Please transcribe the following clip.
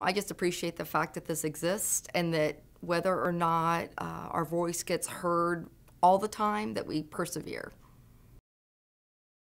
I just appreciate the fact that this exists and that whether or not uh, our voice gets heard all the time, that we persevere.